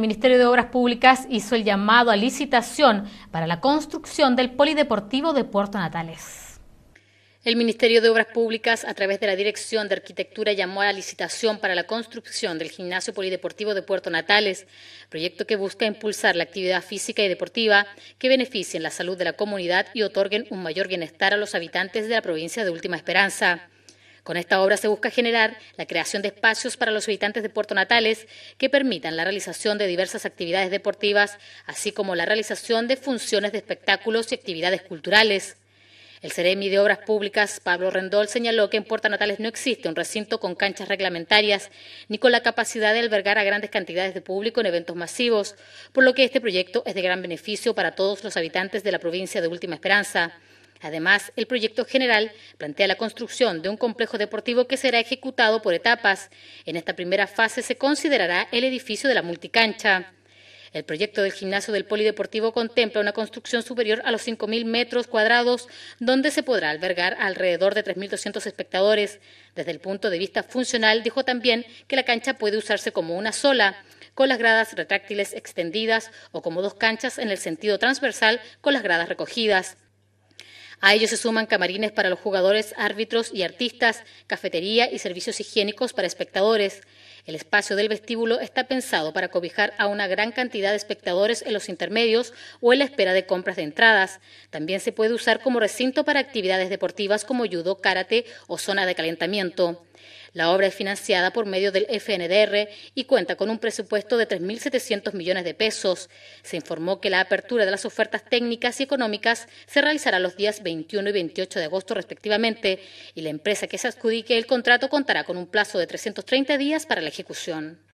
El Ministerio de Obras Públicas hizo el llamado a licitación para la construcción del Polideportivo de Puerto Natales. El Ministerio de Obras Públicas, a través de la Dirección de Arquitectura, llamó a la licitación para la construcción del Gimnasio Polideportivo de Puerto Natales, proyecto que busca impulsar la actividad física y deportiva que beneficien la salud de la comunidad y otorguen un mayor bienestar a los habitantes de la provincia de Última Esperanza. Con esta obra se busca generar la creación de espacios para los habitantes de Puerto Natales que permitan la realización de diversas actividades deportivas, así como la realización de funciones de espectáculos y actividades culturales. El Ceremi de Obras Públicas, Pablo Rendol, señaló que en Puerto Natales no existe un recinto con canchas reglamentarias ni con la capacidad de albergar a grandes cantidades de público en eventos masivos, por lo que este proyecto es de gran beneficio para todos los habitantes de la provincia de Última Esperanza. Además, el proyecto general plantea la construcción de un complejo deportivo que será ejecutado por etapas. En esta primera fase se considerará el edificio de la multicancha. El proyecto del gimnasio del Polideportivo contempla una construcción superior a los 5.000 metros cuadrados, donde se podrá albergar alrededor de 3.200 espectadores. Desde el punto de vista funcional, dijo también que la cancha puede usarse como una sola, con las gradas retráctiles extendidas o como dos canchas en el sentido transversal con las gradas recogidas. A ellos se suman camarines para los jugadores, árbitros y artistas, cafetería y servicios higiénicos para espectadores. El espacio del vestíbulo está pensado para cobijar a una gran cantidad de espectadores en los intermedios o en la espera de compras de entradas. También se puede usar como recinto para actividades deportivas como judo, karate o zona de calentamiento. La obra es financiada por medio del FNDR y cuenta con un presupuesto de 3.700 millones de pesos. Se informó que la apertura de las ofertas técnicas y económicas se realizará los días 21 y 28 de agosto respectivamente y la empresa que se adjudique el contrato contará con un plazo de 330 días para la ejecución.